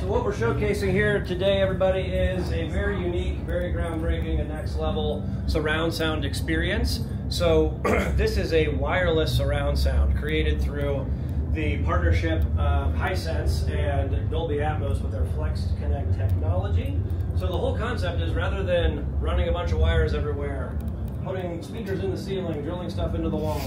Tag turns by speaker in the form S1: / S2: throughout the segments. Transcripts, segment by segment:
S1: So what we're showcasing here today, everybody, is a very unique, very groundbreaking, and next level surround sound experience. So this is a wireless surround sound created through the partnership of Hisense and Dolby Atmos with their Flex Connect technology. So the whole concept is rather than running a bunch of wires everywhere, putting speakers in the ceiling, drilling stuff into the wall,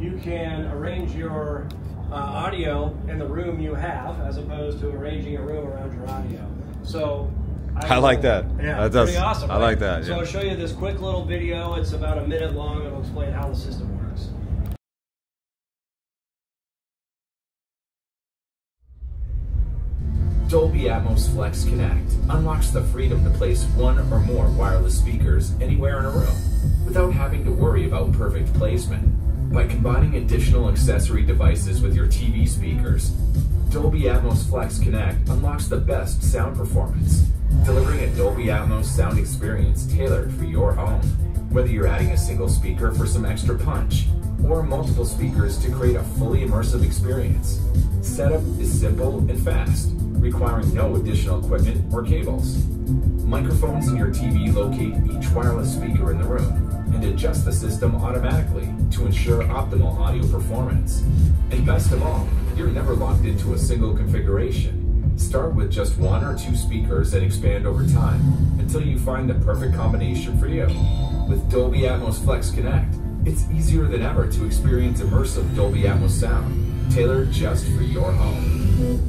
S1: you can arrange your uh, audio in the room you have as opposed to arranging a room around your audio. So
S2: I like that.
S1: Yeah,
S2: That's-
S1: pretty awesome.
S2: I
S1: right?
S2: like that,
S1: So. I'll show you this quick little video. It's about a minute long. It'll explain how the system works.
S3: Dolby Atmos Flex Connect unlocks the freedom to place one or more wireless speakers anywhere in a room without having to worry about perfect placement. By combining additional accessory devices with your TV speakers, Dolby Atmos Flex Connect unlocks the best sound performance, delivering a Dolby Atmos sound experience tailored for your home. Whether you're adding a single speaker for some extra punch or multiple speakers to create a fully immersive experience, setup is simple and fast, requiring no additional equipment or cables. Microphones in your TV locate each wireless speaker in the room and adjust the system automatically to ensure optimal audio performance. And best of all, you're never locked into a single configuration. Start with just one or two speakers and expand over time until you find the perfect combination for you. With Dolby Atmos Flex Connect, it's easier than ever to experience immersive Dolby Atmos sound, tailored just for your home.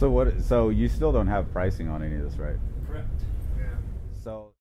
S2: So what? So you still don't have pricing on any of this, right?
S1: Correct.